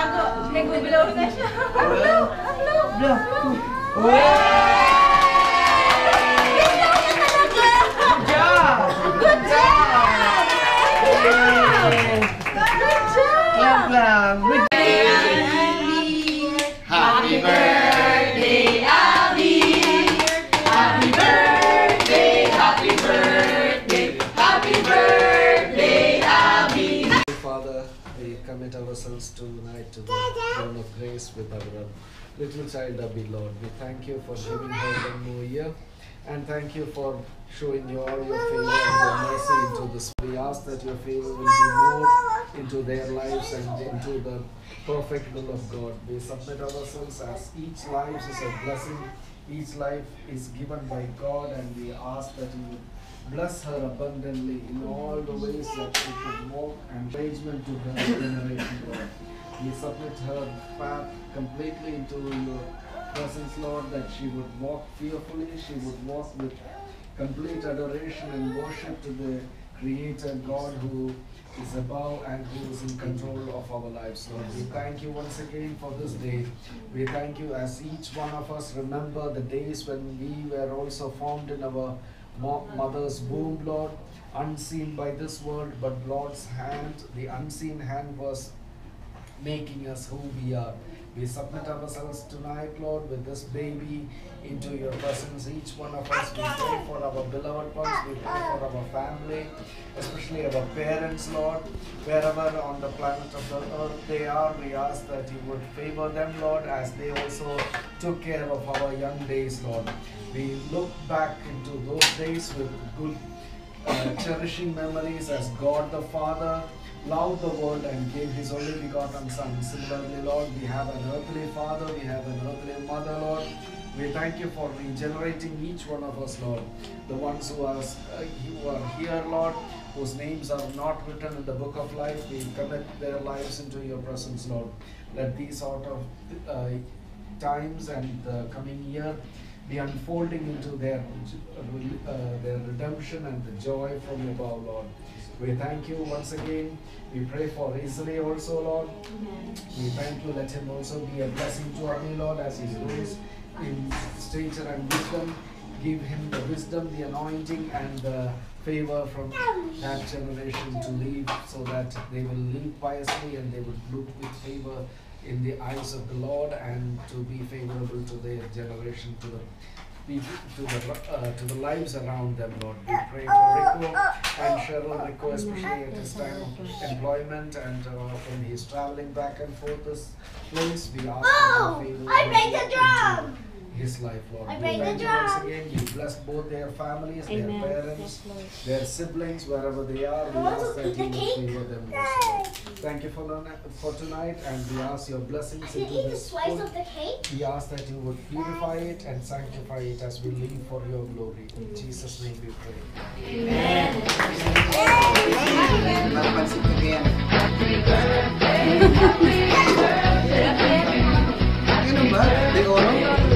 Gago, nag-blow na siya. Ang blow! Ang blow! Blow! Blow na! Good job! Good job! Good job! Good! Happy birthday! Commit ourselves tonight to the throne of grace with our little child Abby, Lord. We thank you for giving her one more year. And thank you for showing you all your favor and your mercy into this. We ask that your favor will be more into their lives and into the perfect will of God. We submit ourselves as each life is a blessing. Each life is given by God, and we ask that you bless her abundantly in all the ways that she could walk and encouragement to her generation, Lord. We submit her path completely into your presence, Lord, that she would walk fearfully, she would walk with complete adoration and worship to the Creator God who is above and who is in control of our lives, Lord. We thank you once again for this day. We thank you as each one of us remember the days when we were also formed in our mother's womb, Lord, unseen by this world, but Lord's hand, the unseen hand was making us who we are. We submit ourselves tonight, Lord, with this baby into your presence. Each one of us, we pray for our beloved ones, we pray for our family, especially our parents, Lord. Wherever on the planet of the earth they are, we ask that you would favor them, Lord, as they also took care of our young days, Lord. We look back into those days with good uh, cherishing memories as God the Father loved the world and gave his only begotten Son. Similarly, Lord, we have an earthly Father, we have an earthly Mother, Lord. We thank you for regenerating each one of us, Lord. The ones who are, uh, who are here, Lord, whose names are not written in the book of life, we commit their lives into your presence, Lord. Let these sort of uh, times and the coming year be unfolding into their uh, their redemption and the joy from above, Lord. We thank you once again. We pray for Israel also, Lord. We thank you. Let him also be a blessing to our Lord, as he grows in stature and wisdom. Give him the wisdom, the anointing, and the favor from that generation to live so that they will live piously and they will look with favor in the eyes of the Lord and to be favorable to their generation, to the people, to the uh, to the lives around them, Lord. We pray for Rico and Cheryl Rico, especially at his time of employment and uh, when he's traveling back and forth this place. We ask Oh, for favor I break the drum. His life, Lord. I we break the thank you once drum. again. You bless both their families, Amen. their parents, Yes, Lord. their siblings, wherever they are. We ask that eat you the will cake. favor them also. Thank you for, for tonight, and we ask your I blessings can into eat a this slice food. of the cake. We ask that you would purify it and sanctify it as we live for your glory. In Jesus' name we pray. Napansin ko yan. Ano ba? Di oro?